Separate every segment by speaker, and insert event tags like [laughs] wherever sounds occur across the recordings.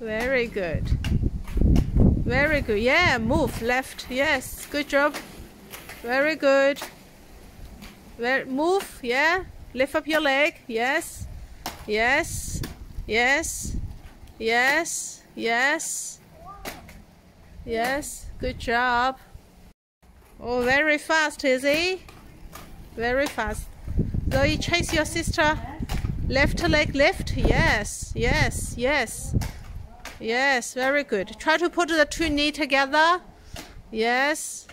Speaker 1: Very good. Very good. Yeah, move left. Yes, good job. Very good. Very, move. Yeah. Lift up your leg. Yes. Yes. Yes. Yes. Yes. Yes. Good job. Oh, very fast, is he? Very fast. Zoe, chase your sister. Left leg lift. Yes. Yes. Yes. Yes. Very good. Try to put the two knee together. Yes.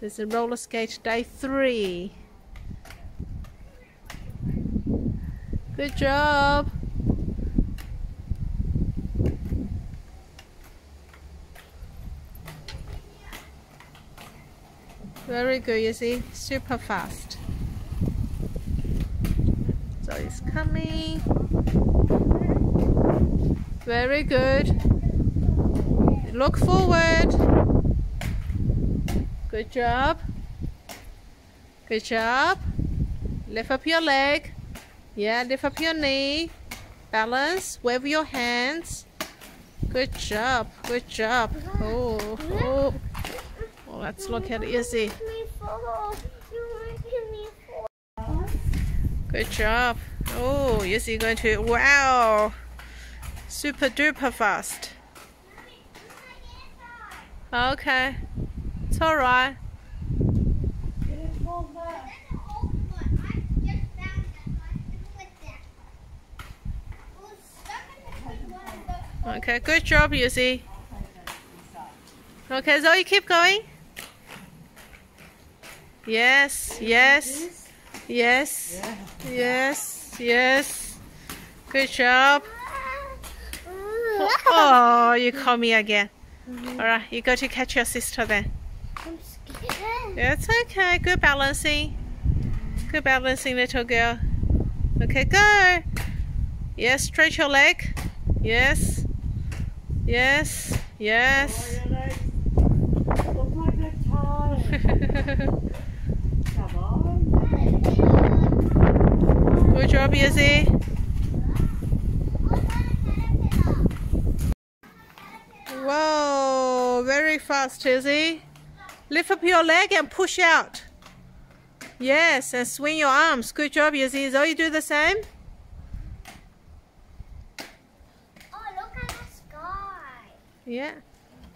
Speaker 1: This is a roller skate day three. Good job. Very good, you see, super fast. So it's coming. Very good. Look forward. Good job. Good job. Lift up your leg. Yeah, lift up your knee. Balance. Wave your hands. Good job. Good job. Oh, oh. Let's look at Izzy. Good job. Oh, Izzy going to, wow. Super duper fast. Okay. It's alright. Okay, good job, Izzy. Okay, Zoe, keep going. Yes, yes, yes, yes, yes. Good job. Oh, you [laughs] call me again. Alright, you go to catch your sister then.
Speaker 2: I'm scared.
Speaker 1: It's okay. Good balancing. Good balancing, little girl. Okay, go. Yes, stretch your leg. Yes. Yes. Yes. [laughs] Good job, Izzy. Very fast, Izzy. Lift up your leg and push out. Yes, and swing your arms. Good job, Izzy. Zoe, do the same.
Speaker 2: Oh, look at the sky.
Speaker 1: Yeah.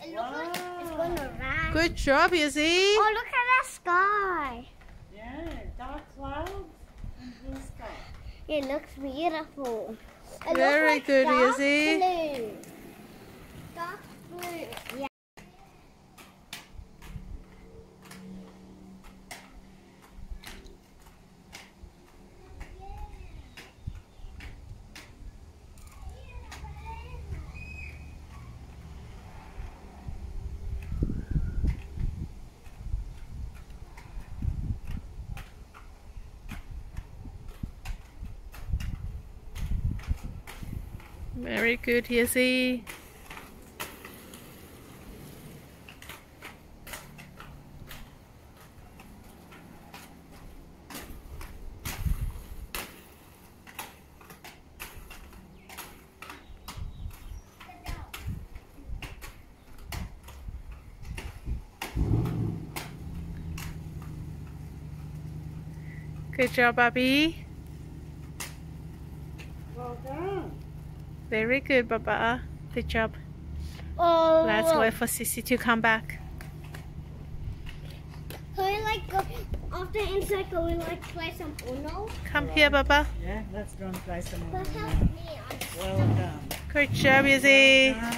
Speaker 2: It looks like it's going to rain.
Speaker 1: Good job, Izzy.
Speaker 2: Oh, look at the sky.
Speaker 3: Yeah, dark clouds and blue sky.
Speaker 2: It looks beautiful. It
Speaker 1: Very
Speaker 2: looks like
Speaker 1: good,
Speaker 2: dark
Speaker 1: Izzy.
Speaker 2: Blue. Dark blue. Yeah.
Speaker 1: Very good, Izzy. Good job, Bobby.
Speaker 3: Well done.
Speaker 1: Very good, Baba. Good job.
Speaker 2: Oh,
Speaker 1: Let's wait for Sissy to come back.
Speaker 2: Can we like go after inside? Can we like play some Uno?
Speaker 1: Come here, Baba.
Speaker 3: Yeah, let's go and play some more.
Speaker 2: But help me. I'm
Speaker 3: Well done.
Speaker 1: Good job, Izzy.
Speaker 3: Well done.